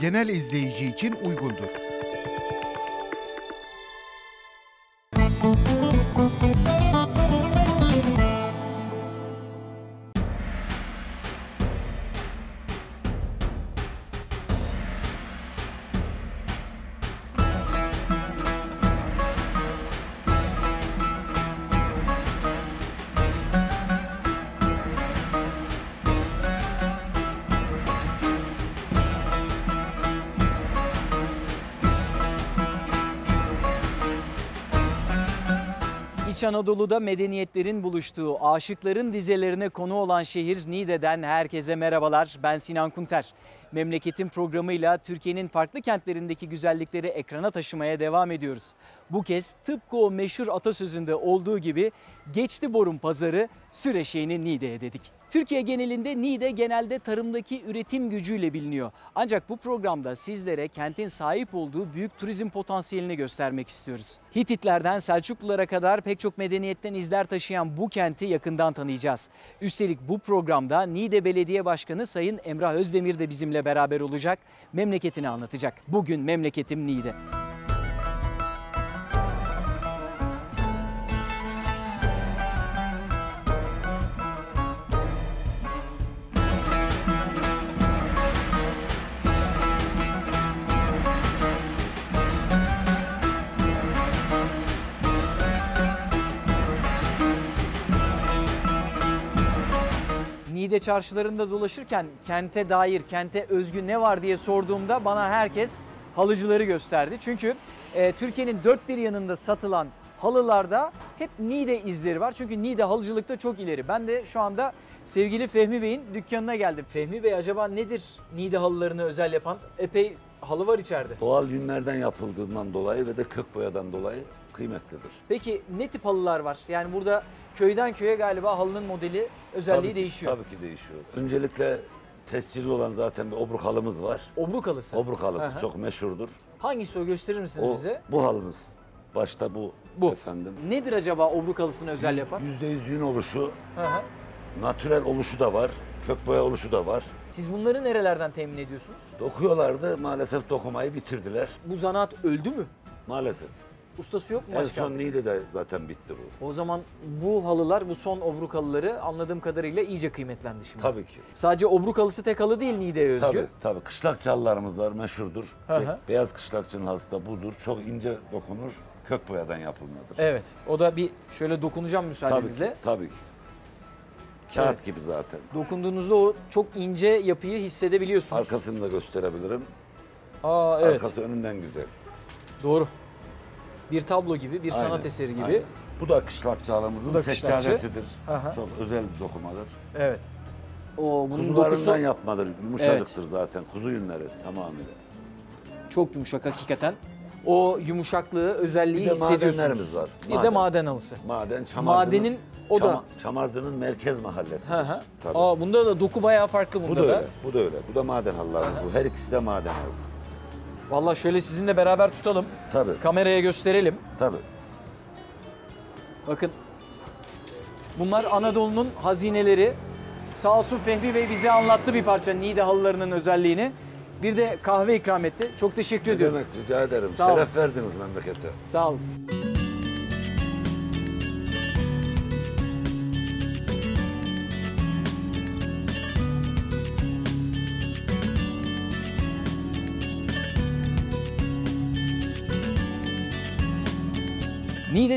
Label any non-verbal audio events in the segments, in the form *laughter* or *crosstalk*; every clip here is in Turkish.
genel izleyici için uygundur. İç Anadolu'da medeniyetlerin buluştuğu, aşıkların dizelerine konu olan şehir Niğde'den herkese merhabalar. Ben Sinan Kunter. Memleketin programıyla Türkiye'nin farklı kentlerindeki güzellikleri ekrana taşımaya devam ediyoruz. Bu kez tıpkı o meşhur atasözünde olduğu gibi geçti borun pazarı Süreşehir'ini Niğde'ye dedik. Türkiye genelinde Niğde genelde tarımdaki üretim gücüyle biliniyor. Ancak bu programda sizlere kentin sahip olduğu büyük turizm potansiyelini göstermek istiyoruz. Hititlerden Selçuklulara kadar pek çok medeniyetten izler taşıyan bu kenti yakından tanıyacağız. Üstelik bu programda Niğde Belediye Başkanı Sayın Emrah Özdemir de bizimle beraber olacak, memleketini anlatacak. Bugün memleketim Niğde. Çarşılarında dolaşırken kente dair, kente özgü ne var diye sorduğumda bana herkes halıcıları gösterdi. Çünkü e, Türkiye'nin dört bir yanında satılan halılarda hep Niğde izleri var. Çünkü Niğde halıcılıkta çok ileri. Ben de şu anda sevgili Fehmi Bey'in dükkanına geldim. Fehmi Bey acaba nedir Niğde halılarını özel yapan? Epey halı var içeride. Doğal yünlerden yapıldığından dolayı ve de kök boyadan dolayı kıymetlidir. Peki ne tip halılar var? Yani burada köyden köye galiba halının modeli, özelliği Tabii ki- değişiyor. Tabii ki değişiyor. Öncelikle tescilli olan zaten bir obruk halımız var. Obruk halısı. Obruk halısı Aha. çok meşhurdur. Hangisi o gösterir misiniz O, bize? bu halımız. Başta bu, Bu. efendim. Nedir acaba obruk halısını özel yapan? Yüzde yüz yün oluşu, Hı hı. natürel oluşu da var. Kök boya oluşu da var. Siz bunları nerelerden temin ediyorsunuz? Dokuyorlardı maalesef dokumayı bitirdiler. Bu zanaat öldü mü? Maalesef. Ustası yok mu En başka? son Niğde'de zaten bitti bu. O zaman bu halılar, bu son obruk halıları anladığım kadarıyla iyice kıymetlendi şimdi. Tabii ki. Sadece obruk halısı tek halı değil Niğde'ye özgü. Tabii tabii. Kışlakçı halılarımız var meşhurdur. Hı hı. Be- Beyaz kışlakçının halısı da budur. Çok ince dokunur. Kök boyadan yapılmadır. Evet. O da bir şöyle dokunacağım Tabii müsaadenizle. ki. Tabii ki. Kağıt Evet. gibi zaten. Dokunduğunuzda o çok ince yapıyı hissedebiliyorsunuz. Arkasını da gösterebilirim. Aa evet. Arkası önünden güzel. Doğru. Bir tablo gibi, bir sanat Aynen, eseri gibi. aynen. Bu da kışlakçı halımızın Bu da seccadesidir. Aha. Çok özel bir dokumadır. Evet. O bunun Kuzularından dokusu yapmadır. Yumuşacıktır zaten. Kuzu yünleri tamamıyla. çok yumuşak hakikaten. O yumuşaklığı, özelliği Bir de hissediyorsunuz. madenlerimiz var. Bir de Maden. maden halısı. Maden Çamardının, Madenin o da- Çamardının merkez mahallesi. Aa bunda da doku bayağı farklı bunda bu da da. öyle. Bu da öyle. Bu da maden halılarımız. Bu her ikisi de maden halısı. Vallahi şöyle sizinle beraber tutalım. Tabii. Kameraya gösterelim. Tabii. Bakın. Bunlar Anadolu'nun hazineleri. Sağ olsun Fehmi Bey bize anlattı bir parça Niğde halılarının özelliğini. Bir de kahve ikram etti. Çok teşekkür Ne ediyorum. demek rica ederim. Sağ olun. Şeref verdiniz memlekete. Sağ olun.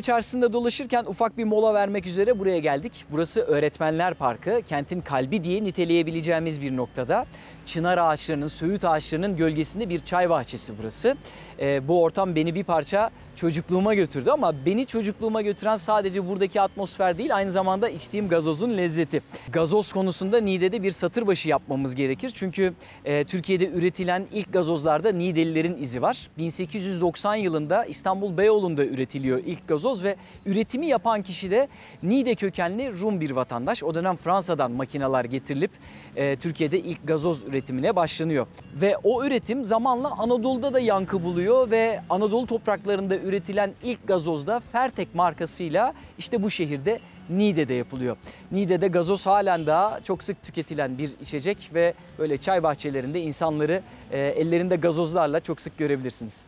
Çarşısı'nda dolaşırken ufak bir mola vermek üzere buraya geldik. Burası Öğretmenler Parkı. Kentin kalbi diye niteleyebileceğimiz bir noktada. Çınar ağaçlarının, söğüt ağaçlarının gölgesinde bir çay bahçesi burası. Ee, bu ortam beni bir parça çocukluğuma götürdü ama beni çocukluğuma götüren sadece buradaki atmosfer değil aynı zamanda içtiğim gazozun lezzeti. Gazoz konusunda Niğde'de bir satır başı yapmamız gerekir. Çünkü e, Türkiye'de üretilen ilk gazozlarda Niğdelilerin izi var. 1890 yılında İstanbul Beyoğlu'nda üretiliyor ilk gazoz ve üretimi yapan kişi de Niğde kökenli Rum bir vatandaş. O dönem Fransa'dan makineler getirilip e, Türkiye'de ilk gazoz üretimine başlanıyor. Ve o üretim zamanla Anadolu'da da yankı buluyor ve Anadolu topraklarında üretilen ilk gazozda Fertek markasıyla işte bu şehirde Niğde'de yapılıyor. Niğde'de gazoz halen daha çok sık tüketilen bir içecek ve böyle çay bahçelerinde insanları e, ellerinde gazozlarla çok sık görebilirsiniz.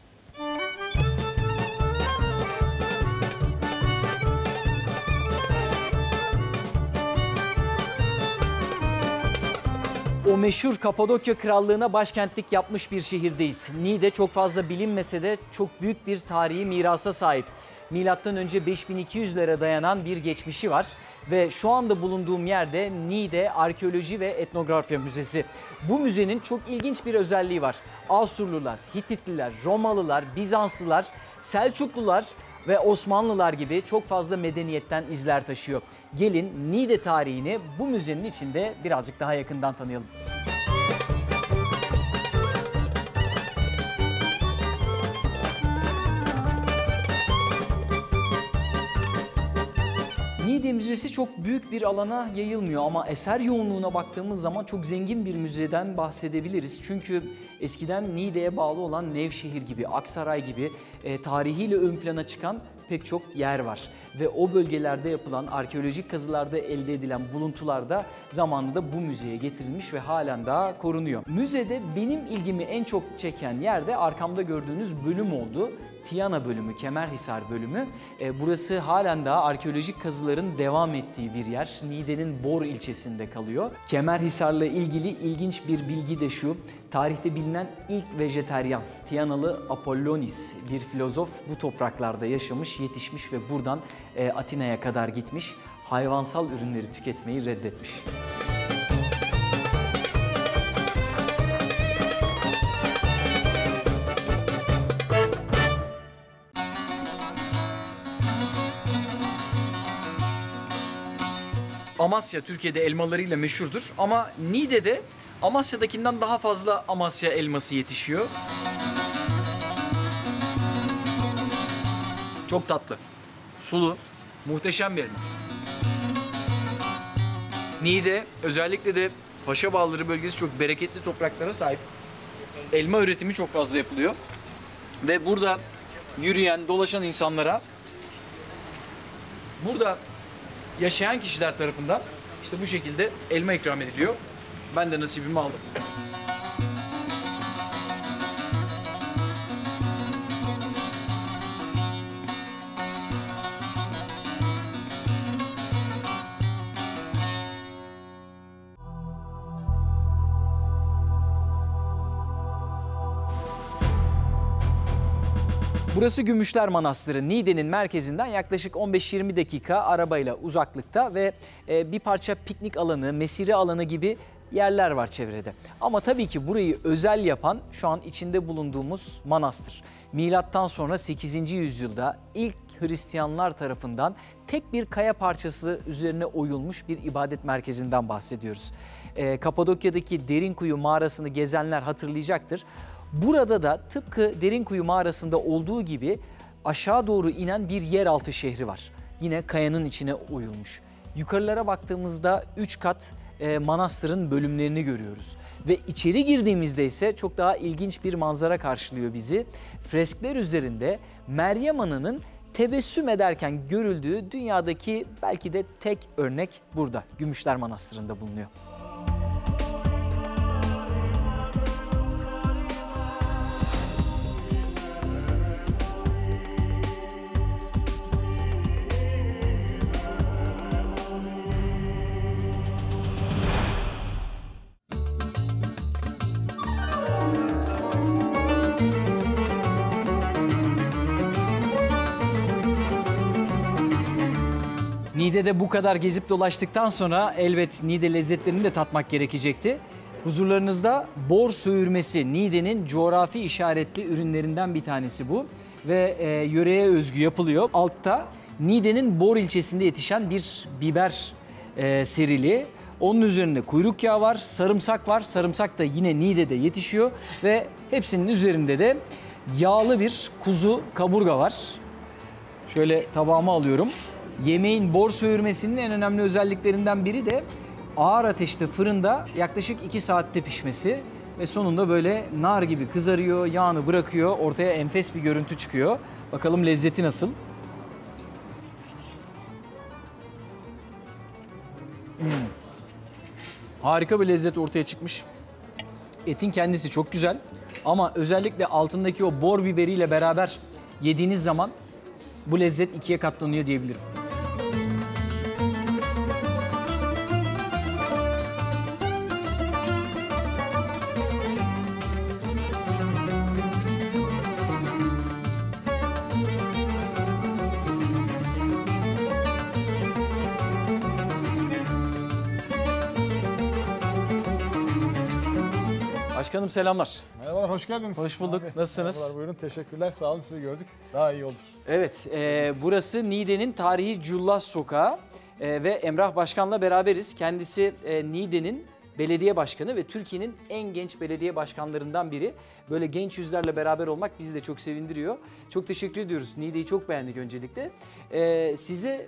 O meşhur Kapadokya Krallığı'na başkentlik yapmış bir şehirdeyiz. Niğde çok fazla bilinmese de çok büyük bir tarihi mirasa sahip. Milattan önce 5200'lere dayanan bir geçmişi var ve şu anda bulunduğum yerde Niğde Arkeoloji ve Etnografya Müzesi. Bu müzenin çok ilginç bir özelliği var. Asurlular, Hititliler, Romalılar, Bizanslılar, Selçuklular ve Osmanlılar gibi çok fazla medeniyetten izler taşıyor. Gelin Niğde tarihini bu müzenin içinde birazcık daha yakından tanıyalım. Niğde Müzesi çok büyük bir alana yayılmıyor ama eser yoğunluğuna baktığımız zaman çok zengin bir müzeden bahsedebiliriz. Çünkü eskiden Niğde'ye bağlı olan Nevşehir gibi, Aksaray gibi e, tarihiyle ön plana çıkan pek çok yer var. Ve o bölgelerde yapılan arkeolojik kazılarda elde edilen buluntular da zamanında bu müzeye getirilmiş ve halen daha korunuyor. Müzede benim ilgimi en çok çeken yerde arkamda gördüğünüz bölüm oldu. Tiana bölümü, Kemerhisar bölümü. E, burası halen daha arkeolojik kazıların devam ettiği bir yer. Niğde'nin Bor ilçesinde kalıyor. Kemerhisar'la ilgili ilginç bir bilgi de şu. Tarihte bilinen ilk vejeteryan Tianalı Apollonis bir filozof bu topraklarda yaşamış, yetişmiş ve buradan e, Atina'ya kadar gitmiş. Hayvansal ürünleri tüketmeyi reddetmiş. Amasya Türkiye'de elmalarıyla meşhurdur ama Niğde'de Amasya'dakinden daha fazla Amasya elması yetişiyor. Çok tatlı, sulu, muhteşem bir elma. Niğde özellikle de Paşa Bağları bölgesi çok bereketli topraklara sahip. Elma üretimi çok fazla yapılıyor. Ve burada yürüyen, dolaşan insanlara burada yaşayan kişiler tarafından işte bu şekilde elma ikram ediliyor. Ben de nasibimi aldım. Burası Gümüşler Manastırı. Niğde'nin merkezinden yaklaşık 15-20 dakika arabayla uzaklıkta ve e, bir parça piknik alanı, mesire alanı gibi yerler var çevrede. Ama tabii ki burayı özel yapan şu an içinde bulunduğumuz manastır. Milattan sonra 8. yüzyılda ilk Hristiyanlar tarafından tek bir kaya parçası üzerine oyulmuş bir ibadet merkezinden bahsediyoruz. E, Kapadokya'daki Derinkuyu mağarasını gezenler hatırlayacaktır. Burada da tıpkı Derinkuyu mağarasında olduğu gibi aşağı doğru inen bir yeraltı şehri var. Yine kayanın içine oyulmuş. Yukarılara baktığımızda 3 kat e, manastırın bölümlerini görüyoruz. Ve içeri girdiğimizde ise çok daha ilginç bir manzara karşılıyor bizi. Freskler üzerinde Meryem Ana'nın tebessüm ederken görüldüğü dünyadaki belki de tek örnek burada Gümüşler Manastırı'nda bulunuyor. Niğde'de bu kadar gezip dolaştıktan sonra elbet Niğde lezzetlerini de tatmak gerekecekti. Huzurlarınızda bor söğürmesi Niğde'nin coğrafi işaretli ürünlerinden bir tanesi bu. Ve e, yöreye özgü yapılıyor. Altta Niğde'nin Bor ilçesinde yetişen bir biber e, serili. Onun üzerinde kuyruk yağı var, sarımsak var. Sarımsak da yine Niğde'de yetişiyor. Ve hepsinin üzerinde de yağlı bir kuzu kaburga var. Şöyle tabağıma alıyorum. Yemeğin bor söğürmesinin en önemli özelliklerinden biri de ağır ateşte fırında yaklaşık 2 saatte pişmesi ve sonunda böyle nar gibi kızarıyor, yağını bırakıyor, ortaya enfes bir görüntü çıkıyor. Bakalım lezzeti nasıl? Hmm. Harika bir lezzet ortaya çıkmış. Etin kendisi çok güzel ama özellikle altındaki o bor biberiyle beraber yediğiniz zaman bu lezzet ikiye katlanıyor diyebilirim. Başkanım selamlar. Merhabalar, hoş geldiniz. Hoş bulduk. Nasılsınız? Merhabalar, buyurun. Teşekkürler. Sağ olun, sizi gördük. Daha iyi oldu. Evet, e, burası Niğde'nin tarihi Cullas Sokağı E, ve Emrah Başkan'la beraberiz. Kendisi e, Niğde'nin belediye başkanı ve Türkiye'nin en genç belediye başkanlarından biri. Böyle genç yüzlerle beraber olmak bizi de çok sevindiriyor. Çok teşekkür ediyoruz. Niğde'yi çok beğendik öncelikle. E, size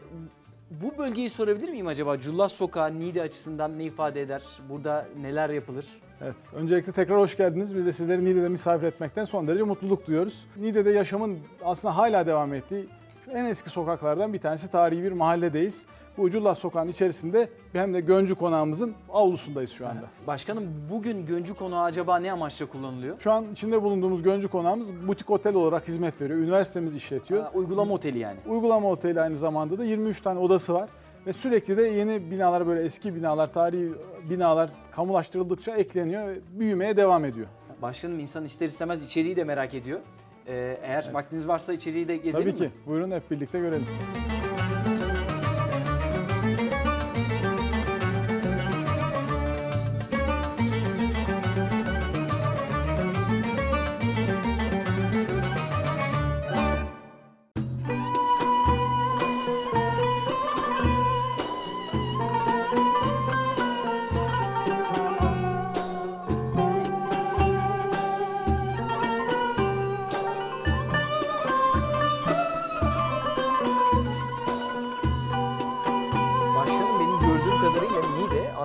bu bölgeyi sorabilir miyim acaba? Cullas Sokağı Niğde açısından ne ifade eder? Burada neler yapılır? Evet, öncelikle tekrar hoş geldiniz. Biz de sizleri Niğde'de misafir etmekten son derece mutluluk duyuyoruz. Niğde'de yaşamın aslında hala devam ettiği en eski sokaklardan bir tanesi tarihi bir mahalledeyiz. Bu Ucullas Sokağı'nın içerisinde hem de Göncü Konağımızın avlusundayız şu anda. Başkanım bugün Göncü Konağı acaba ne amaçla kullanılıyor? Şu an içinde bulunduğumuz Göncü Konağımız butik otel olarak hizmet veriyor. Üniversitemiz işletiyor. Ha, uygulama oteli yani. Uygulama oteli aynı zamanda da 23 tane odası var. Ve sürekli de yeni binalar böyle eski binalar, tarihi binalar kamulaştırıldıkça ekleniyor ve büyümeye devam ediyor. Başkanım insan ister istemez içeriği de merak ediyor. Ee, eğer vaktiniz varsa içeriği de gezelim Tabii ki. mi? Buyurun hep birlikte görelim.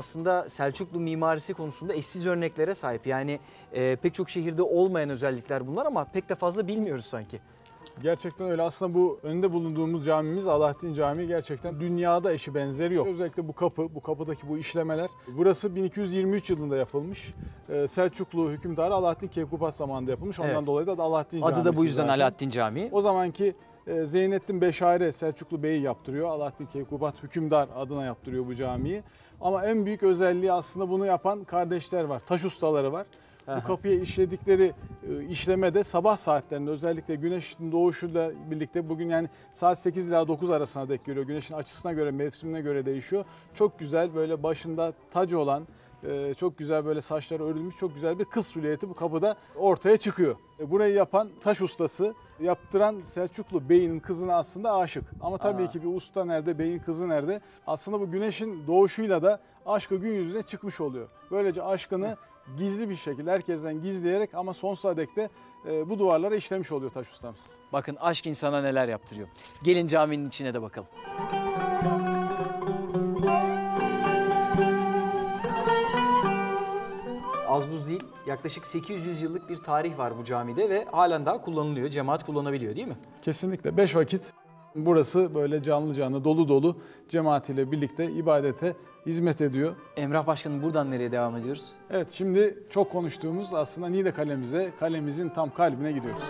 Aslında Selçuklu mimarisi konusunda eşsiz örneklere sahip. Yani e, pek çok şehirde olmayan özellikler bunlar ama pek de fazla bilmiyoruz sanki. Gerçekten öyle. Aslında bu önünde bulunduğumuz camimiz Alaaddin Camii gerçekten dünyada eşi benzeri yok. Özellikle bu kapı, bu kapıdaki bu işlemeler. Burası 1223 yılında yapılmış. Ee, Selçuklu hükümdarı Alaaddin Keykubat zamanında yapılmış. Ondan Evet. dolayı da Alaaddin Camii. Adı da bu yüzden Alaaddin Camii. O zamanki e, Zeynettin Beşare Selçuklu Bey'i yaptırıyor. Alaaddin Keykubat hükümdar adına yaptırıyor bu camiyi. Ama en büyük özelliği aslında bunu yapan kardeşler var. Taş ustaları var. Bu kapıya işledikleri e, işlemede sabah saatlerinde özellikle güneşin doğuşuyla birlikte bugün yani saat 8 ila 9 arasına dek geliyor. Güneşin açısına göre, mevsimine göre değişiyor. Çok güzel böyle başında tacı olan, e, çok güzel böyle saçları örülmüş çok güzel bir kız silüeti bu kapıda ortaya çıkıyor. E, Burayı yapan taş ustası, yaptıran Selçuklu Bey'in kızına aslında aşık. Ama tabii Aa. ki bir usta nerede, beyin kızı nerede? Aslında bu güneşin doğuşuyla da aşkı gün yüzüne çıkmış oluyor. Böylece aşkını gizli bir şekilde herkesten gizleyerek ama sonsuza dek de e, bu duvarlara işlemiş oluyor taş ustamız. Bakın aşk insana neler yaptırıyor. Gelin caminin içine de bakalım. Az buz değil, yaklaşık 800 yıllık bir tarih var bu camide ve halen daha kullanılıyor. Cemaat kullanabiliyor değil mi? Kesinlikle beş vakit burası böyle canlı canlı dolu dolu cemaatiyle birlikte ibadete hizmet ediyor. Emrah Başkanım buradan nereye devam ediyoruz? Evet şimdi çok konuştuğumuz aslında Niğde kalemize, kalemizin tam kalbine gidiyoruz.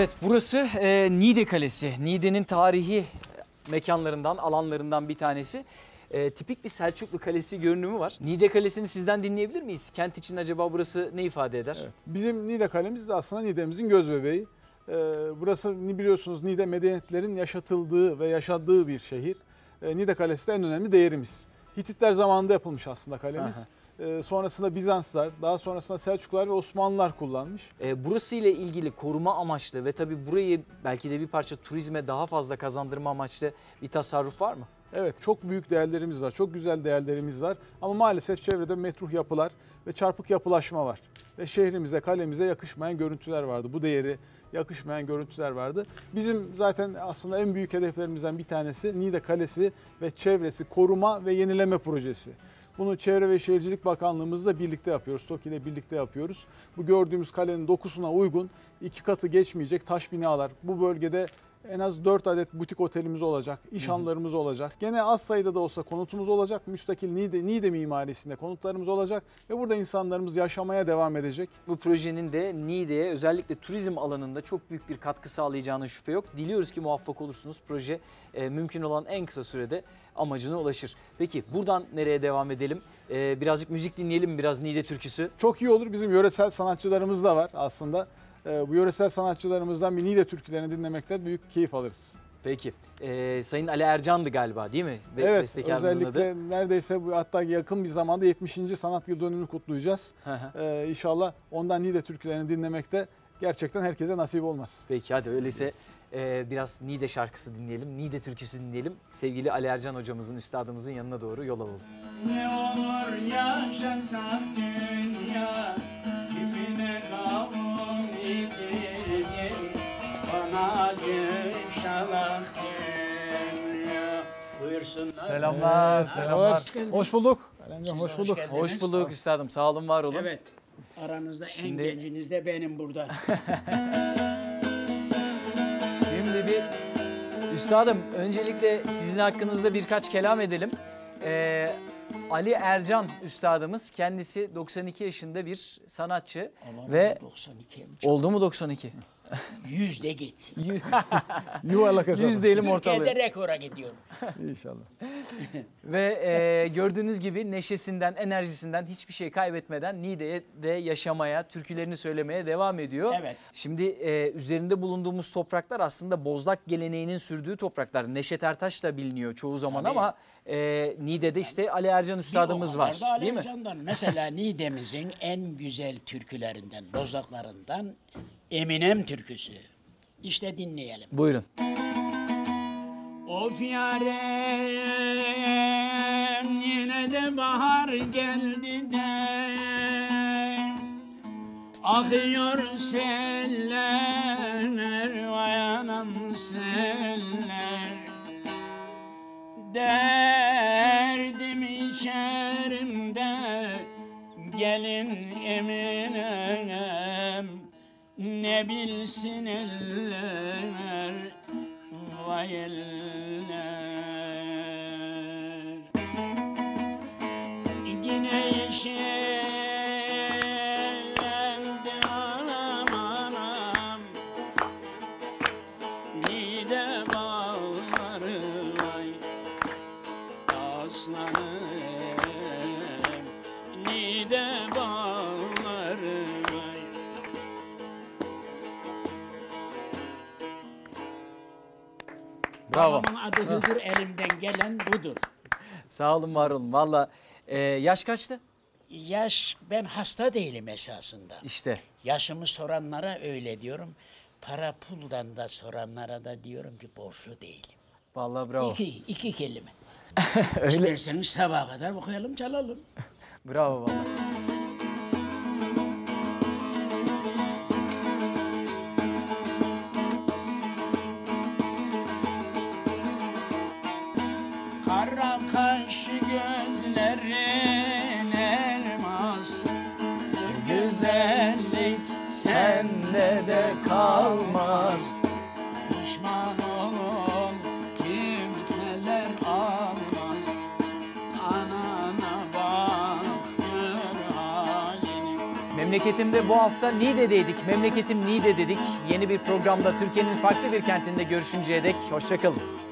Evet burası e, Niğde Kalesi. Niğde'nin tarihi mekanlarından, alanlarından bir tanesi. E, tipik bir Selçuklu Kalesi görünümü var. Niğde Kalesi'ni sizden dinleyebilir miyiz? Kent için acaba burası ne ifade eder? Evet. Bizim Niğde kalemiz de aslında Niğde'mizin göz bebeği. Ee, burası biliyorsunuz Niğde medeniyetlerin yaşatıldığı ve yaşadığı bir şehir. Ee, Niğde Kalesi de en önemli değerimiz. Hititler zamanında yapılmış aslında kalemiz. Aha. e, sonrasında Bizanslar, daha sonrasında Selçuklular ve Osmanlılar kullanmış. E, burası ile ilgili koruma amaçlı ve tabii burayı belki de bir parça turizme daha fazla kazandırma amaçlı bir tasarruf var mı? Evet çok büyük değerlerimiz var, çok güzel değerlerimiz var. Ama maalesef çevrede metruh yapılar ve çarpık yapılaşma var. Ve şehrimize, kalemize yakışmayan görüntüler vardı. Bu değeri yakışmayan görüntüler vardı. Bizim zaten aslında en büyük hedeflerimizden bir tanesi Niğde Kalesi ve çevresi koruma ve yenileme projesi. Bunu Çevre ve Şehircilik Bakanlığımızla birlikte yapıyoruz. TOKİ ile birlikte yapıyoruz. Bu gördüğümüz kalenin dokusuna uygun iki katı geçmeyecek taş binalar. Bu bölgede en az 4 adet butik otelimiz olacak, iş hanlarımız olacak. Gene az sayıda da olsa konutumuz olacak. Müstakil Niğde, Niğde mimarisinde konutlarımız olacak ve burada insanlarımız yaşamaya devam edecek. Bu projenin de Niğde'ye özellikle turizm alanında çok büyük bir katkı sağlayacağına şüphe yok. Diliyoruz ki muvaffak olursunuz. Proje e, mümkün olan en kısa sürede amacına ulaşır. Peki buradan nereye devam edelim? E, birazcık müzik dinleyelim? Biraz Niğde türküsü. Çok iyi olur. Bizim yöresel sanatçılarımız da var aslında. Ee, Bu yöresel sanatçılarımızdan bir Niğde türkülerini dinlemekte büyük keyif alırız. Peki. E, Sayın Ali Ercan'dı galiba değil mi? Be- evet, özellikle adı. neredeyse bu hatta yakın bir zamanda 70. sanat yıl dönümünü kutlayacağız. Ee, inşallah ondan Niğde türkülerini dinlemekte gerçekten herkese nasip olmaz. Peki hadi öyleyse e, biraz Niğde şarkısı dinleyelim. Niğde türküsü dinleyelim. Sevgili Ali Ercan hocamızın, üstadımızın yanına doğru yol alalım. Ne olur yaşasak dünya Kimine kavun ikidir Bana düşalak dünya Buyursunlar Selamlar, selamlar. Hoş bulduk. Alemcan, Siz de hoş hoş bulduk. geldiniz. Hoş bulduk üstadım. Sağ olun, var olun. Evet aranızda Şimdi- en genciniz de benim burada *laughs* Şimdi bir üstadım öncelikle sizin hakkınızda birkaç kelam edelim. Ee, Ali Ercan üstadımız kendisi 92 yaşında bir sanatçı Aman ve 92 oldu mu 92? Yüzde gitsin *laughs* Yuvarlak hesabı. Yüz diyelim ortalığı. Türkiye'de rekora gidiyorum *laughs* İnşallah. *laughs* Ve e, gördüğünüz gibi neşesinden, enerjisinden hiçbir şey kaybetmeden Niğde'de yaşamaya, türkülerini söylemeye devam ediyor. Evet. Şimdi e, üzerinde bulunduğumuz topraklar aslında Bozlak geleneğinin sürdüğü topraklar. Neşet Ertaş da biliniyor çoğu zaman Tabii. ama e, Niğde'de işte Ali Ercan üstadımız var. da Değil mi? Alevcan'dan. Mesela Niğde'mizin en güzel türkülerinden, bozlaklarından Eminem türküsü. İşte dinleyelim. Buyurun. Of yarem yine de bahar geldi de Akıyor seller vay anam seller Derdim içerimde gelin eminem Ne bilsin eller vay eller Bravo. Babamın adı Hıdır elimden gelen budur. Sağ olun, var olun. Valla e, yaş kaçtı? Yaş ben hasta değilim esasında. İşte. Yaşımı soranlara öyle diyorum. Para puldan da soranlara da diyorum ki borçlu değilim. Vallahi bravo. İki, iki kelime. *laughs* Öyle. İsterseniz sabaha kadar okuyalım çalalım. *laughs* Bravo vallahi. Güzellik sende de kalmaz. Pişman olun kimseler almaz Anana bak halini Memleketimde bu hafta Niğde'deydik. Memleketim Niğde dedik. Yeni bir programda Türkiye'nin farklı bir kentinde görüşünceye dek hoşçakalın.